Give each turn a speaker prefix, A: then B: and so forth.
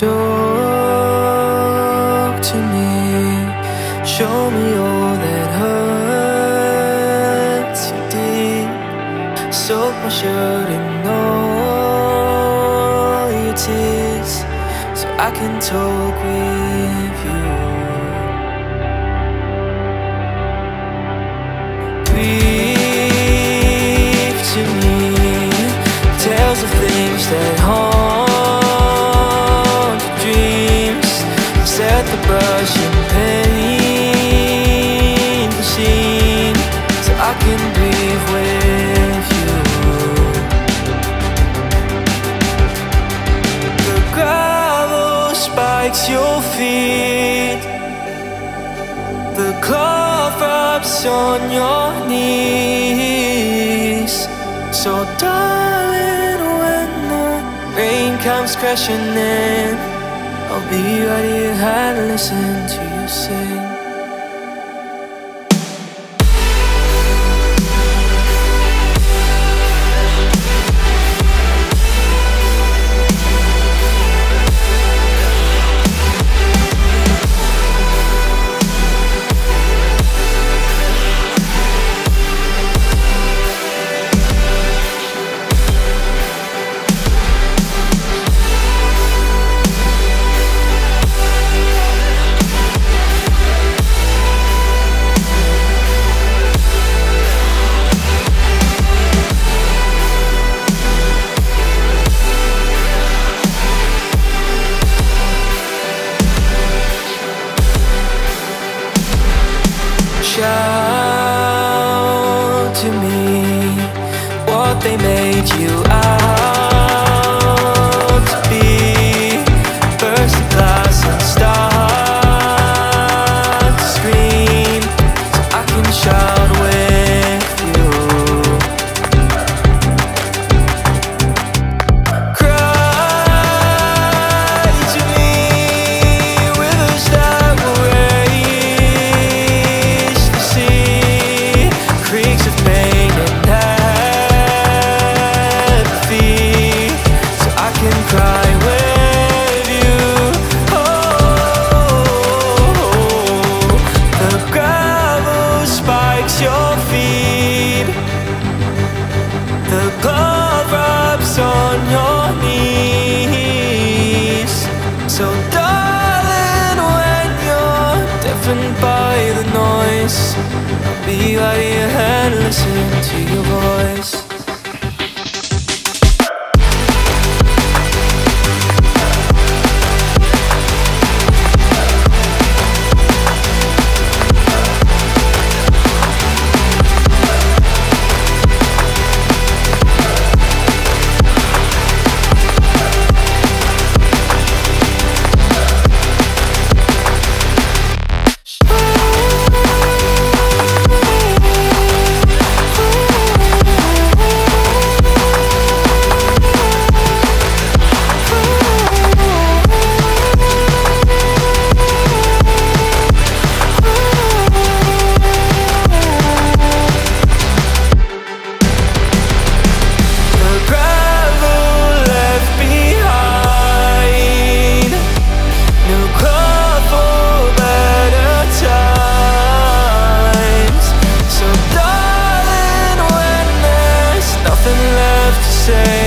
A: Talk to me, show me all that hurts you deep. Soak my shirt in all your tears, so I can talk with you. Breathe to me, tales of things that haunt spikes your feet. The cloth rubs on your knees. So, darling, when the rain comes crashing in, I'll be right here and listen to you sing. Shout by the noise, be right here and listen to your voice. Say,